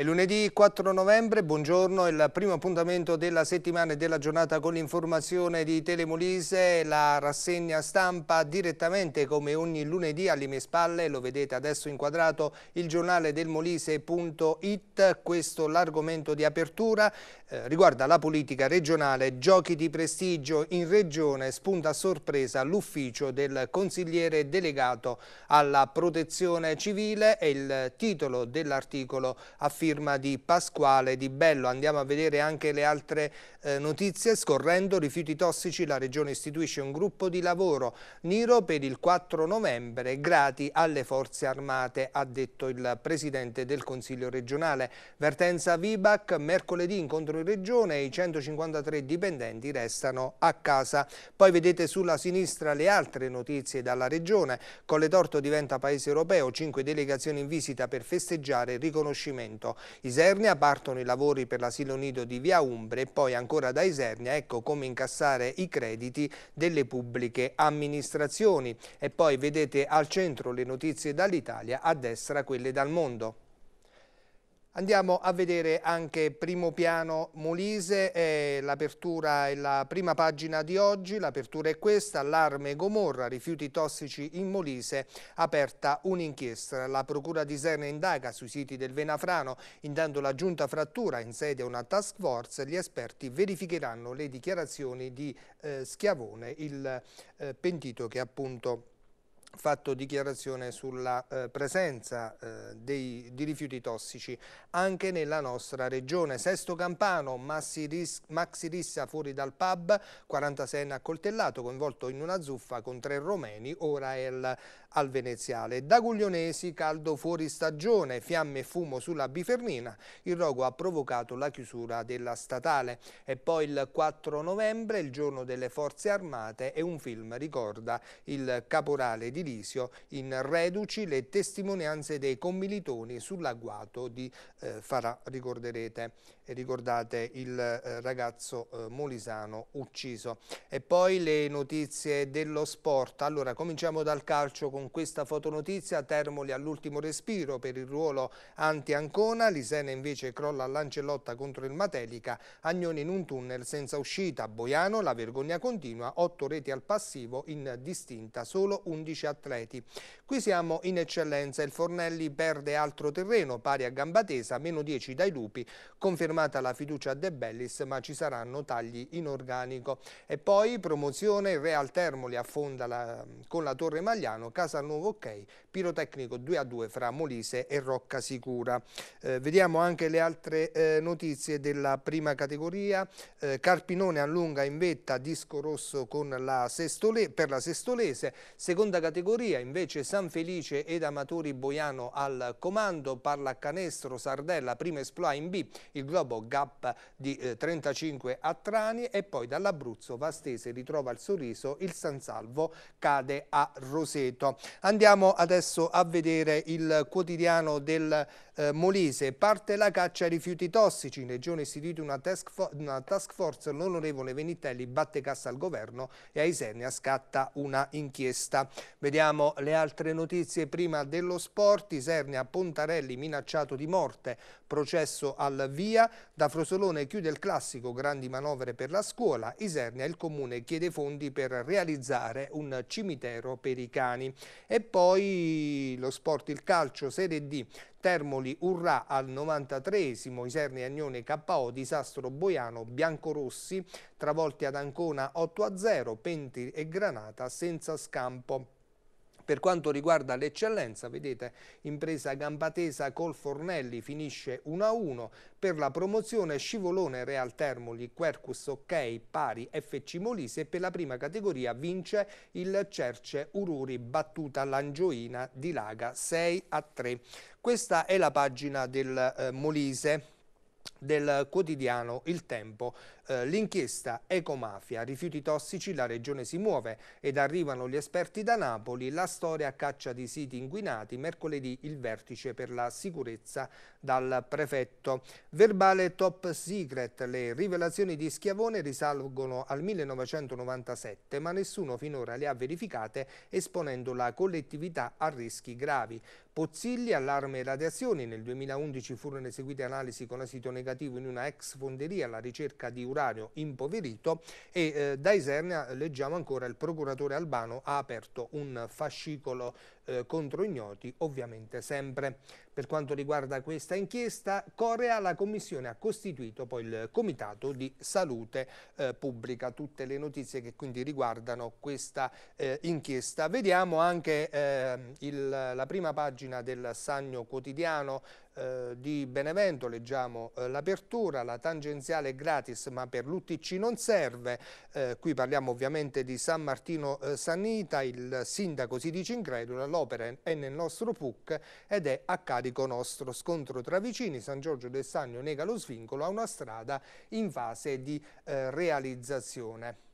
È lunedì 4 novembre, buongiorno, il primo appuntamento della settimana e della giornata con l'informazione di Telemolise, la rassegna stampa direttamente come ogni lunedì alle mie spalle, lo vedete adesso inquadrato, il giornale del Molise.it, questo l'argomento di apertura, eh, riguarda la politica regionale, giochi di prestigio. In regione, spunta a sorpresa l'ufficio del consigliere delegato alla protezione civile e il titolo dell'articolo affirma firma di Pasquale Di Bello. Andiamo a vedere anche le altre eh, notizie. Scorrendo rifiuti tossici, la Regione istituisce un gruppo di lavoro Niro per il 4 novembre, grati alle forze armate, ha detto il Presidente del Consiglio regionale. Vertenza Vibac, mercoledì incontro in Regione i 153 dipendenti restano a casa. Poi vedete sulla sinistra le altre notizie dalla Regione. Colletorto diventa paese europeo, cinque delegazioni in visita per festeggiare il riconoscimento Isernia partono i lavori per l'asilo nido di Via Umbre e poi ancora da Isernia ecco come incassare i crediti delle pubbliche amministrazioni. E poi vedete al centro le notizie dall'Italia, a destra quelle dal mondo. Andiamo a vedere anche primo piano Molise, l'apertura è la prima pagina di oggi, l'apertura è questa, allarme Gomorra, rifiuti tossici in Molise, aperta un'inchiesta. La Procura di Serna indaga sui siti del Venafrano, intanto la Giunta Frattura in sede una task force, gli esperti verificheranno le dichiarazioni di eh, Schiavone, il eh, pentito che appunto fatto dichiarazione sulla eh, presenza eh, dei, di rifiuti tossici anche nella nostra regione. Sesto Campano, Ris, Maxi Rissa fuori dal pub, 46enne accoltellato, coinvolto in una zuffa con tre romeni, ora è il, al veneziale. Da Guglionesi, caldo fuori stagione, fiamme e fumo sulla Bifernina, il rogo ha provocato la chiusura della statale. E poi il 4 novembre, il giorno delle forze armate, e un film ricorda il caporale di Lisio in Reduci le testimonianze dei commilitoni sull'agguato di eh, Farà, ricorderete e ricordate il eh, ragazzo eh, molisano ucciso. E poi le notizie dello sport. Allora cominciamo dal calcio con questa fotonotizia, Termoli all'ultimo respiro per il ruolo anti-Ancona, Lisena invece crolla all'Ancellotta contro il Matelica, Agnoni in un tunnel senza uscita, Boiano la vergogna continua, 8 reti al passivo in distinta, solo 11 atleti. Qui siamo in eccellenza, il Fornelli perde altro terreno, pari a gamba tesa, meno 10 dai lupi, confermata la fiducia a De Bellis, ma ci saranno tagli in organico. E poi promozione, Real Termoli affonda la, con la Torre Magliano, Casalnuovo ok, pirotecnico 2 a 2 fra Molise e Rocca Sicura. Eh, vediamo anche le altre eh, notizie della prima categoria, eh, Carpinone allunga in vetta, disco rosso la Sestole, per la Sestolese, seconda categoria invece San Felice ed Amatori Boiano al comando, parla canestro Sardella, prima esploa in B, il Globo gap di eh, 35 a Trani e poi dall'Abruzzo Vastese ritrova il sorriso, il San Salvo cade a Roseto. Andiamo adesso a vedere il quotidiano del eh, Molise, parte la caccia ai rifiuti tossici, in regione istituita una una task force, l'onorevole Venitelli batte cassa al governo e a Isernia scatta una inchiesta. Vediamo le altre notizie prima dello sport, Isernia Pontarelli minacciato di morte, processo al via, da Frosolone chiude il classico. Grandi manovre per la scuola, Isernia il comune chiede fondi per realizzare un cimitero per i cani e poi lo sport, il calcio, Serie D, Termoli Urrà al 93esimo, Isernia Agnone KO, disastro Boiano, Biancorossi, travolti ad Ancona 8-0, Penti e Granata senza scampo. Per quanto riguarda l'eccellenza, vedete, impresa Gambatesa col Fornelli finisce 1-1, per la promozione Scivolone Real Termoli, Quercus Ok, pari FC Molise e per la prima categoria vince il Cerce Ururi battuta l'Angioina di Laga 6-3. Questa è la pagina del eh, Molise del quotidiano Il Tempo. Eh, l'inchiesta Ecomafia, rifiuti tossici, la regione si muove ed arrivano gli esperti da Napoli, la storia a caccia di siti inquinati, mercoledì il vertice per la sicurezza dal prefetto. Verbale top secret, le rivelazioni di Schiavone risalgono al 1997 ma nessuno finora le ha verificate esponendo la collettività a rischi gravi. Pozzilli, allarme e radiazioni. Nel 2011 furono eseguite analisi con esito negativo in una ex fonderia alla ricerca di uranio impoverito e eh, da Isernia leggiamo ancora il procuratore Albano ha aperto un fascicolo eh, contro ignoti, ovviamente sempre. Per quanto riguarda questa inchiesta, Corea, la Commissione ha costituito poi il Comitato di Salute eh, Pubblica. Tutte le notizie che quindi riguardano questa eh, inchiesta. Vediamo anche eh, il, la prima pagina del Sagno Quotidiano eh, di Benevento, leggiamo eh, l'apertura, la tangenziale gratis ma per l'UTC non serve, eh, qui parliamo ovviamente di San Martino eh, Sanita, il sindaco si dice incredulo, l'opera è nel nostro PUC ed è a carico nostro, scontro tra vicini, San Giorgio del Sagno nega lo svincolo a una strada in fase di eh, realizzazione.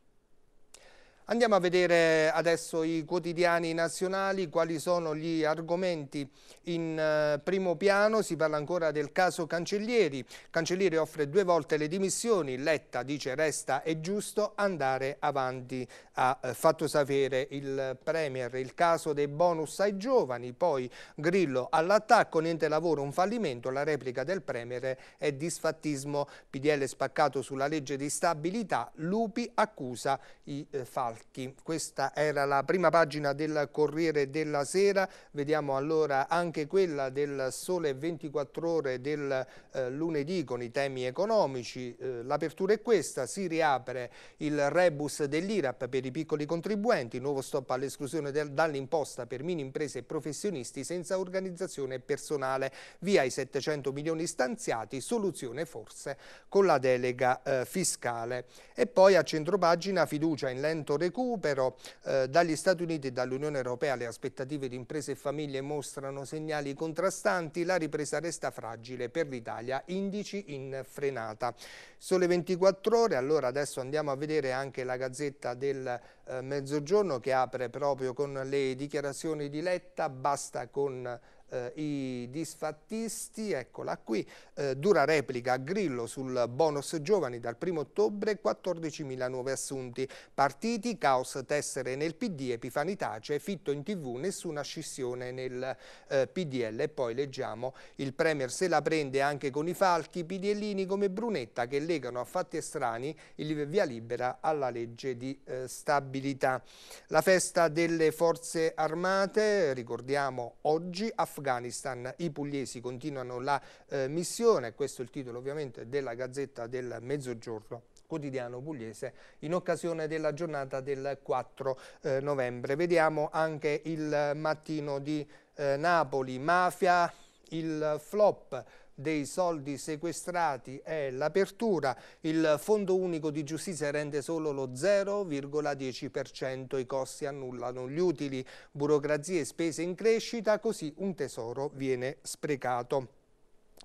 Andiamo a vedere adesso i quotidiani nazionali, quali sono gli argomenti in uh, primo piano. Si parla ancora del caso Cancellieri. Cancellieri offre due volte le dimissioni, Letta dice resta è giusto andare avanti. Ha uh, fatto sapere il Premier il caso dei bonus ai giovani, poi Grillo all'attacco, niente lavoro, un fallimento, la replica del Premier è disfattismo, PDL spaccato sulla legge di stabilità, Lupi accusa i uh, falsi. Falchi. Questa era la prima pagina del Corriere della Sera, vediamo allora anche quella del Sole 24 Ore del eh, lunedì con i temi economici. Eh, L'apertura è questa, si riapre il rebus dell'IRAP per i piccoli contribuenti, nuovo stop all'esclusione dall'imposta per mini imprese e professionisti senza organizzazione personale, via i 700 milioni stanziati, soluzione forse con la delega eh, fiscale. E poi a centropagina fiducia in lento recupero. Eh, dagli Stati Uniti e dall'Unione Europea le aspettative di imprese e famiglie mostrano segnali contrastanti, la ripresa resta fragile per l'Italia, indici in frenata. Sole 24 ore, allora adesso andiamo a vedere anche la Gazzetta del eh, Mezzogiorno che apre proprio con le dichiarazioni di Letta, basta con eh, i disfattisti, eccola qui, eh, dura replica a Grillo sul bonus giovani dal 1 ottobre, 14.000 nuovi assunti, partiti, caos tessere nel PD, Epifani tace, fitto in tv, nessuna scissione nel eh, PDL e poi leggiamo il Premier se la prende anche con i falchi, PDLini come Brunetta che legano a fatti estranei il via libera alla legge di eh, stabilità. La festa delle forze armate, ricordiamo oggi, a Afghanistan. I pugliesi continuano la eh, missione, questo è il titolo ovviamente della Gazzetta del Mezzogiorno quotidiano pugliese in occasione della giornata del 4 eh, novembre. Vediamo anche il mattino di eh, Napoli, mafia, il flop dei soldi sequestrati è l'apertura, il Fondo Unico di Giustizia rende solo lo 0,10%, i costi annullano gli utili, burocrazie e spese in crescita, così un tesoro viene sprecato.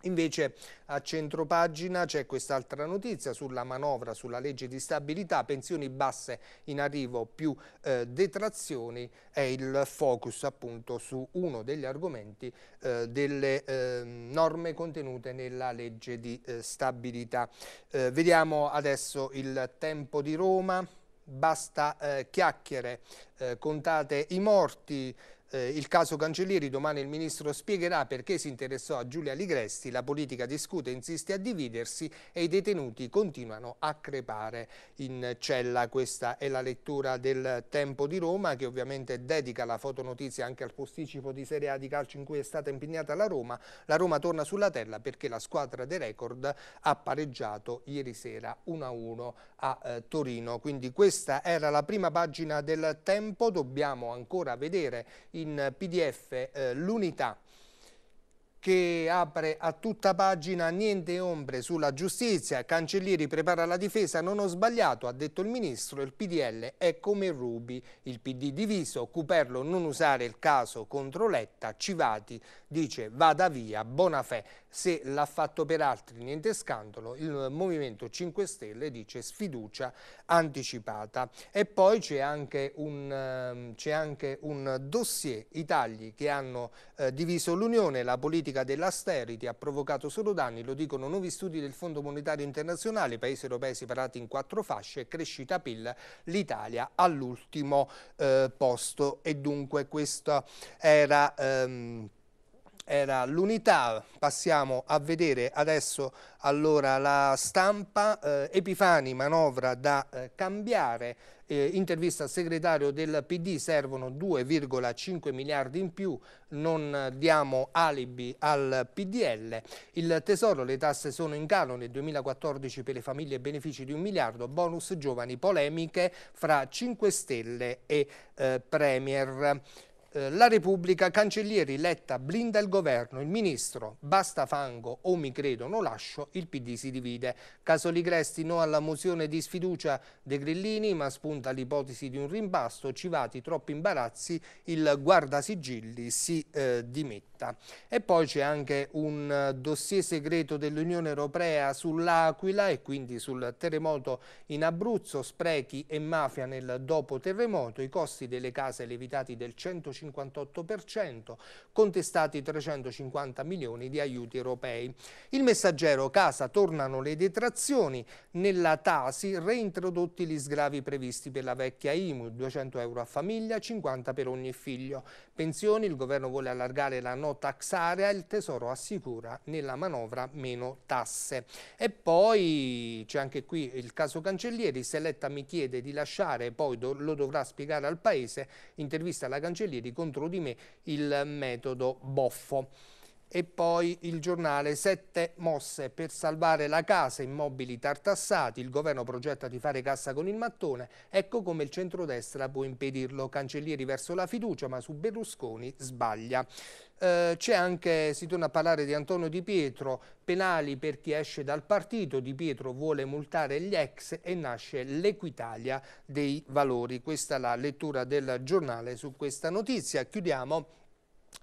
Invece a centropagina c'è quest'altra notizia sulla manovra, sulla legge di stabilità, pensioni basse in arrivo più eh, detrazioni, è il focus appunto su uno degli argomenti eh, delle eh, norme contenute nella legge di eh, stabilità. Eh, vediamo adesso il tempo di Roma, basta eh, contate i morti, eh, il caso Cancellieri, domani il Ministro spiegherà perché si interessò a Giulia Ligresti, la politica discute insiste a dividersi e i detenuti continuano a crepare in cella. Questa è la lettura del Tempo di Roma che ovviamente dedica la fotonotizia anche al posticipo di Serie A di calcio in cui è stata impegnata la Roma. La Roma torna sulla terra perché la squadra dei record ha pareggiato ieri sera 1-1 a eh, Torino. Quindi questa era la prima pagina del Tempo, dobbiamo ancora vedere in pdf eh, l'unità che apre a tutta pagina niente ombre sulla giustizia, Cancellieri prepara la difesa, non ho sbagliato, ha detto il ministro, il PDL è come Rubi, il PD diviso, Cuperlo non usare il caso contro Letta, Civati dice vada via, Bonafè se l'ha fatto per altri niente scandalo, il Movimento 5 Stelle dice sfiducia anticipata. E poi c'è anche, ehm, anche, un dossier, i tagli che hanno eh, diviso l'Unione, la politica dell'austerity ha provocato solo danni, lo dicono nuovi studi del Fondo Monetario Internazionale, paesi europei separati in quattro fasce, crescita PIL, l'Italia all'ultimo eh, posto. E dunque questo era... Ehm, era l'unità, passiamo a vedere adesso allora la stampa, eh, Epifani manovra da eh, cambiare, eh, intervista al segretario del PD, servono 2,5 miliardi in più, non diamo alibi al PDL, il tesoro, le tasse sono in calo nel 2014 per le famiglie benefici di un miliardo, bonus giovani, polemiche fra 5 Stelle e eh, Premier. Eh, la Repubblica, Cancellieri, Letta blinda il governo, il ministro, basta fango o mi credo, non lascio, il PD si divide. Caso Ligresti no alla mozione di sfiducia dei Grillini, ma spunta l'ipotesi di un rimbasto, civati troppi imbarazzi, il guardasigilli si eh, dimetta. E poi c'è anche un dossier segreto dell'Unione Europea sull'Aquila e quindi sul terremoto in Abruzzo, sprechi e mafia nel dopo terremoto, i costi delle case levitati del 150 58%, contestati 350 milioni di aiuti europei. Il messaggero Casa tornano le detrazioni, nella Tasi reintrodotti gli sgravi previsti per la vecchia IMU, 200 euro a famiglia, 50 per ogni figlio. Pensioni, il governo vuole allargare la no tax area, il tesoro assicura nella manovra meno tasse. E poi c'è anche qui il caso Cancellieri, se Letta mi chiede di lasciare, poi do lo dovrà spiegare al Paese, intervista alla Cancellieri contro di me il metodo Boffo. E poi il giornale, sette mosse per salvare la casa, immobili tartassati, il governo progetta di fare cassa con il mattone, ecco come il centrodestra può impedirlo, cancellieri verso la fiducia ma su Berlusconi sbaglia. Eh, c'è anche, si torna a parlare di Antonio Di Pietro, penali per chi esce dal partito, Di Pietro vuole multare gli ex e nasce l'Equitalia dei valori. Questa è la lettura del giornale su questa notizia. Chiudiamo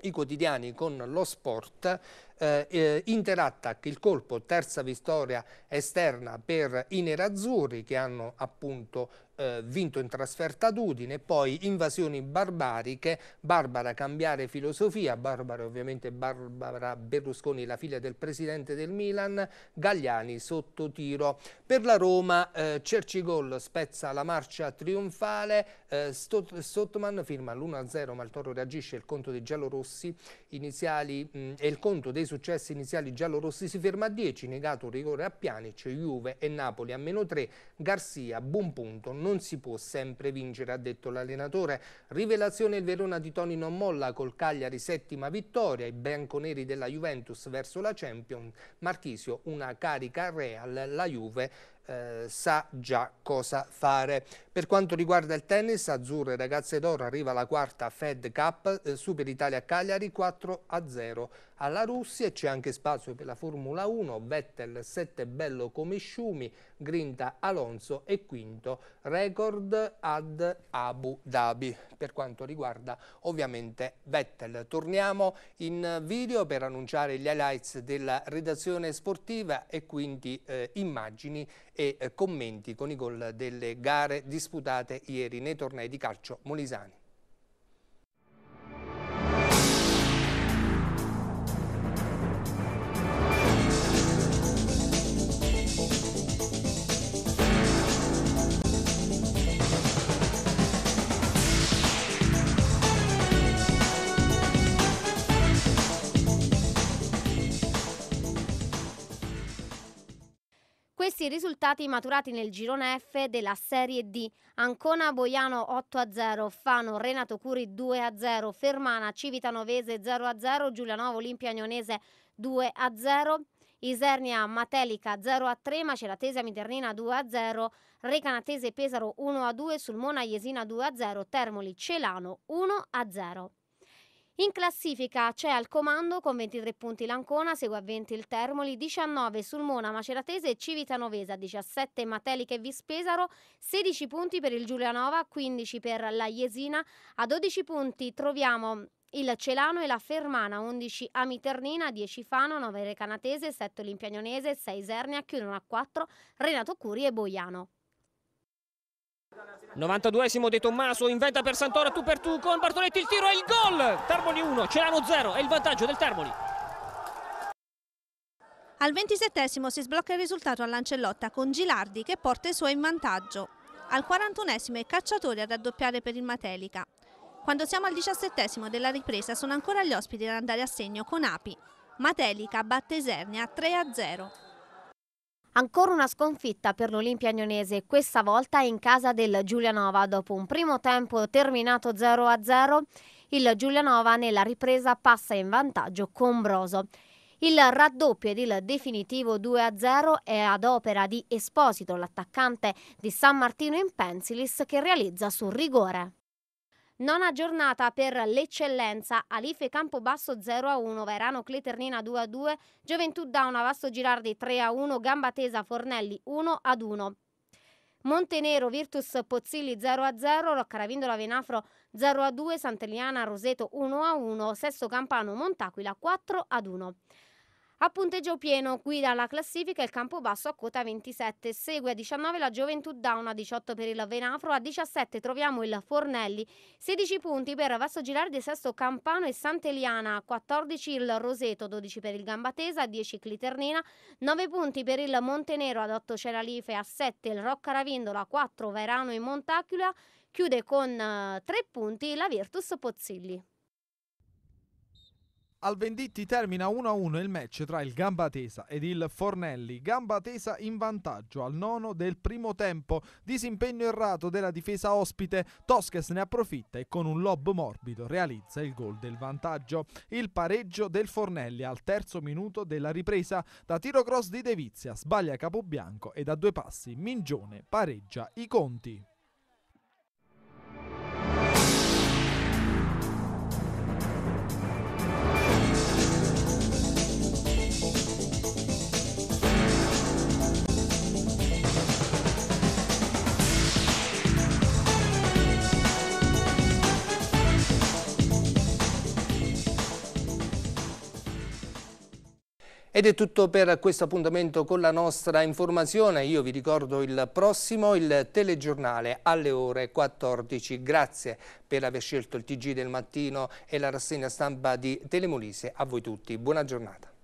i quotidiani con lo sport, eh, eh, Interattack, il colpo, terza vittoria esterna per i nerazzurri che hanno appunto eh, vinto in trasferta ad Udine, poi invasioni barbariche, Barbara cambiare filosofia, Barbara ovviamente Barbara Berlusconi, la figlia del presidente del Milan, Gagliani sotto tiro. Per la Roma eh, Cercigol spezza la marcia trionfale, eh, Stottman firma l'1-0 ma il Toro reagisce, il conto dei giallorossi iniziali mh, e il conto dei successi iniziali giallorossi si ferma a 10, negato un rigore a Pianic, Juve e Napoli a meno 3, Garcia, buon punto, non si può sempre vincere, ha detto l'allenatore. Rivelazione il Verona di Toni non molla col Cagliari settima vittoria, i bianconeri della Juventus verso la Champions, Marchisio una carica real, la Juve eh, sa già cosa fare. Per quanto riguarda il tennis, Azzurre Ragazze d'Oro arriva alla quarta Fed Cup, eh, Super Italia Cagliari 4 a 0 alla Russia e c'è anche spazio per la Formula 1, Vettel 7 bello come Sciumi, Grinta Alonso e quinto record ad Abu Dhabi per quanto riguarda ovviamente Vettel. Torniamo in video per annunciare gli highlights della redazione sportiva e quindi eh, immagini e eh, commenti con i gol delle gare disputate ieri nei tornei di calcio molisani. Questi i risultati maturati nel girone F della Serie D. Ancona Boiano 8-0, Fano Renato Curi 2-0, Fermana Civitanovese 0-0, Giulianovo Olimpia Agnonese 2-0, Isernia Matelica 0-3, Maceratese Miternina 2-0, Recanatese Pesaro 1-2, Sulmona Jesina 2-0, Termoli Celano 1-0. In classifica c'è al comando con 23 punti l'Ancona, segue a 20 il Termoli, 19 Sulmona, Maceratese e Civitanovesa, 17 Mateliche e Vispesaro, 16 punti per il Giulianova, 15 per la Jesina, a 12 punti troviamo il Celano e la Fermana, 11 Amiternina, 10 Fano, 9 Recanatese, 7 Olimpiagnonese, 6 Isernia, chiudono a 4 Renato Curi e Boiano. 92esimo De Tommaso, inventa per Santoro tu per tu con Bartoletti il tiro e il gol! Termoli 1, Celano 0, è il vantaggio del Termoli. Al 27 si sblocca il risultato all'Ancellotta con Gilardi che porta i suoi in vantaggio. Al 41esimo è Cacciatori a raddoppiare per il Matelica. Quando siamo al 17 della ripresa sono ancora gli ospiti ad andare a segno con Api. Matelica batte Isernia 3-0. Ancora una sconfitta per l'Olimpia Agnonese, questa volta in casa del Giulianova. Dopo un primo tempo terminato 0-0, il Giulianova nella ripresa passa in vantaggio con Broso. Il raddoppio ed il definitivo 2-0 è ad opera di Esposito, l'attaccante di San Martino in Pensilis, che realizza sul rigore. Nona giornata per l'eccellenza, Alife Campobasso 0-1, Verano Cleternina 2-2, Gioventù Dauna Vasto Girardi 3-1, Gamba Tesa Fornelli 1-1. Montenero Virtus Pozzilli 0-0, Roccaravindola Venafro 0-2, Sant'Eliana Roseto 1-1, Sesto Campano Montaquila 4-1. A punteggio pieno guida la classifica il Campobasso a quota 27, segue a 19 la Gioventù Down, a 18 per il Venafro, a 17 troviamo il Fornelli, 16 punti per Vasto Girardi, Sesto Campano e Sant'Eliana, a 14 il Roseto, 12 per il Gambatesa, a 10 Cliternina, 9 punti per il Montenero, ad 8 Ceralife, a 7 il Rocca Ravindola, a 4 Verano e Montacula, chiude con 3 eh, punti la Virtus Pozzilli. Al Venditti termina 1-1 il match tra il Gambatesa ed il Fornelli. Gambatesa in vantaggio al nono del primo tempo. Disimpegno errato della difesa ospite. Tosches ne approfitta e con un lob morbido realizza il gol del vantaggio. Il pareggio del Fornelli al terzo minuto della ripresa. Da tiro cross di Devizia sbaglia Capobianco e da due passi Mingione pareggia i conti. Ed è tutto per questo appuntamento con la nostra informazione. Io vi ricordo il prossimo, il telegiornale alle ore 14. Grazie per aver scelto il TG del mattino e la rassegna stampa di Telemolise. A voi tutti, buona giornata.